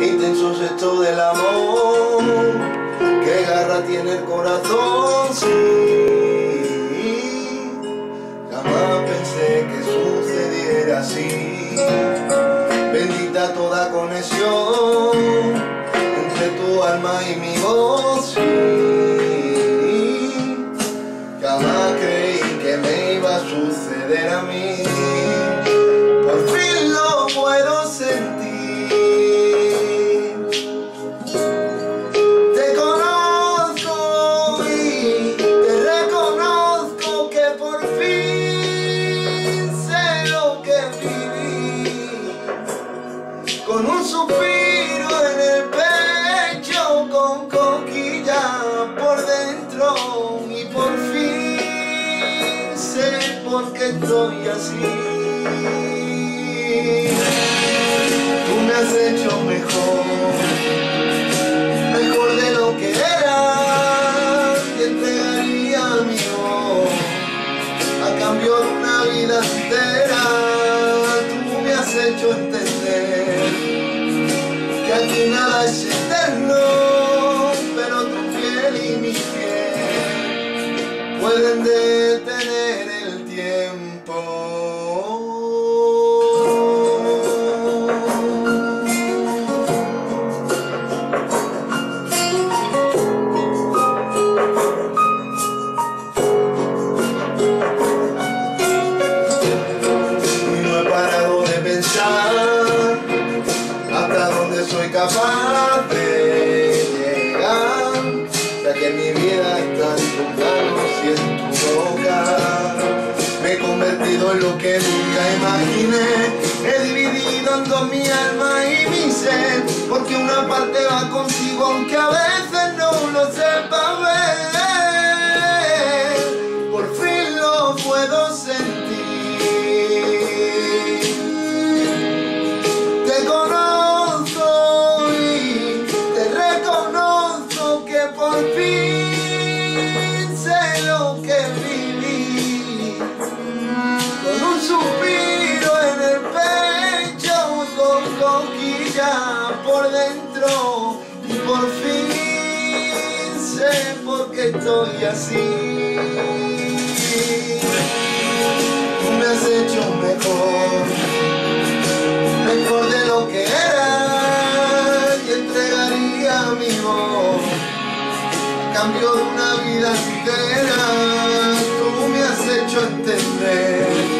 Qué intenso es del amor, qué garra tiene el corazón, sí. Jamás pensé que sucediera así. Bendita toda conexión entre tu alma y mi voz, sí. Y por fin sé por qué estoy así. Capaz de llegar, ya que mi vida está tus manos porque una parte va contigo aunque a veces coquilla por dentro y por fin sé por qué estoy así. Tú me has hecho mejor mejor de lo que era y entregaría mi voz cambio de una vida entera tú me has hecho entender